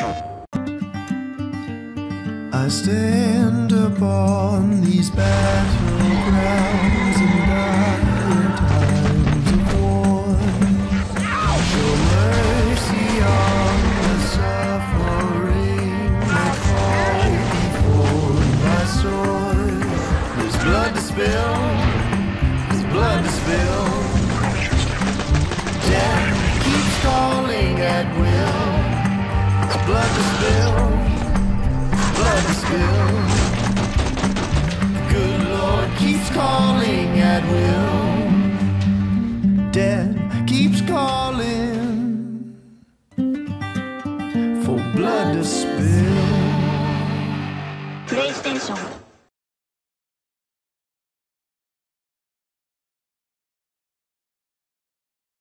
I stand upon these battlegrounds in dire times of war. Show mercy on the suffering that fall before my sword. There's blood to spill, there's blood to spill. Death keeps calling at will blood to spill, blood to spill. Good Lord keeps calling at will. Death keeps calling for blood to spill. PlayStation